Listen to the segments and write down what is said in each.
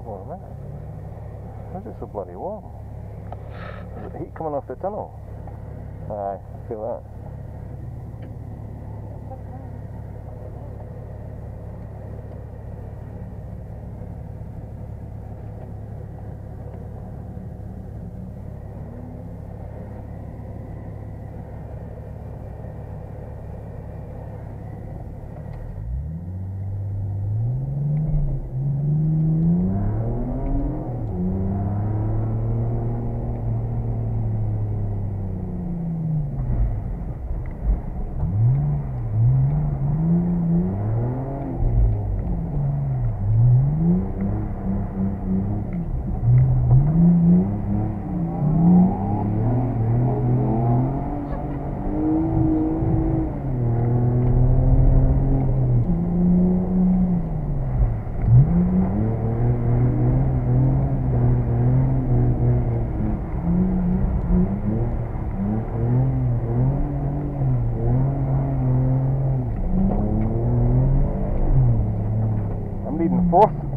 looking for? Why is it so bloody warm? Is it heat coming off the tunnel? Aye, I feel that. I'm leading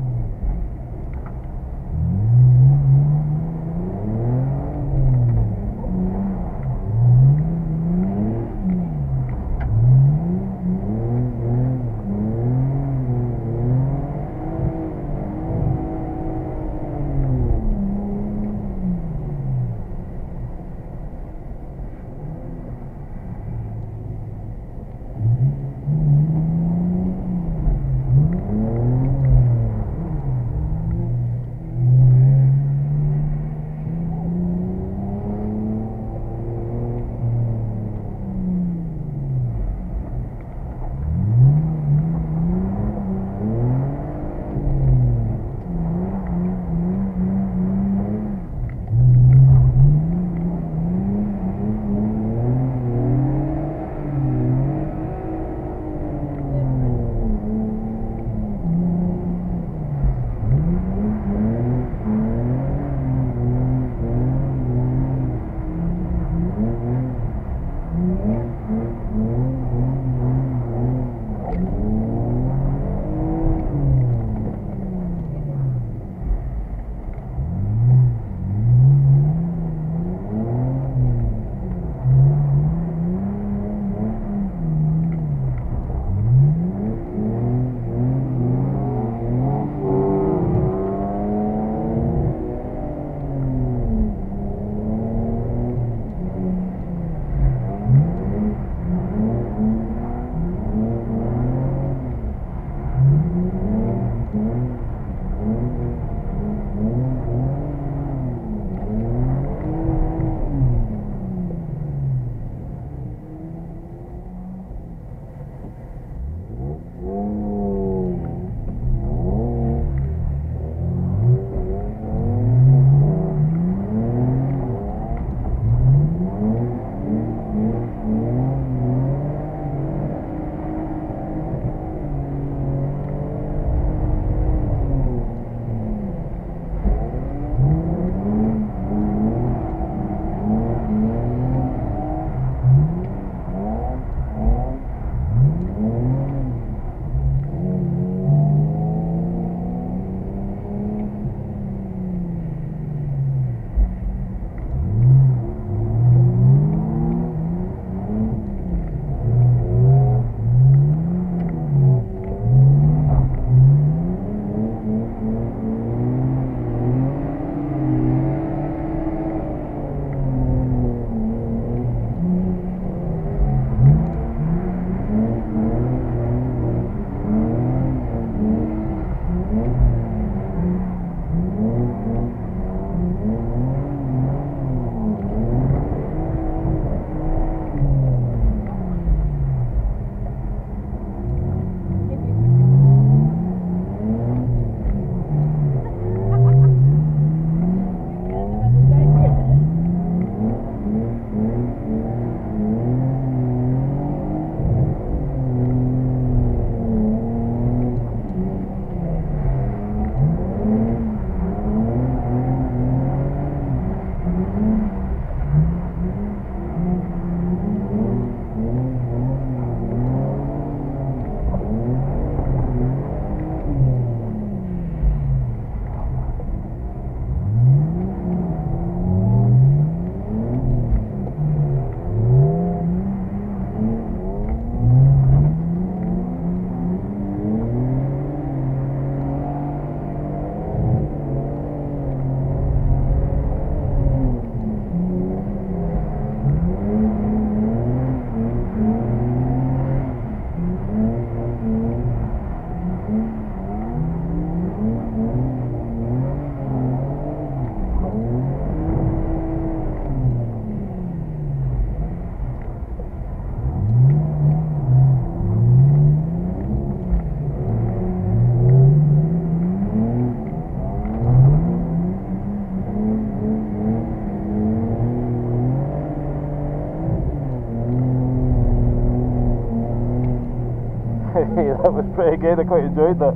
that was pretty good. I quite enjoyed that.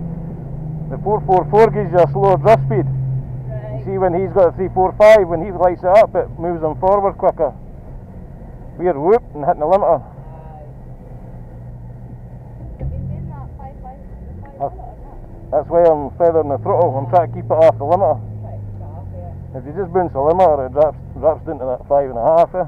The 444 gives you a slower drift speed. Right. See when he's got a 345, when he lights it up, it moves him forward quicker. We're whoop and hitting the limiter. That's why I'm feathering the throttle. I'm trying to keep it off the limiter. it? Right, got off there. If you just bounce the limiter, it drops drops down to that five and a half. Eh?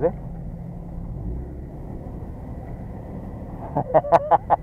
That. Is it?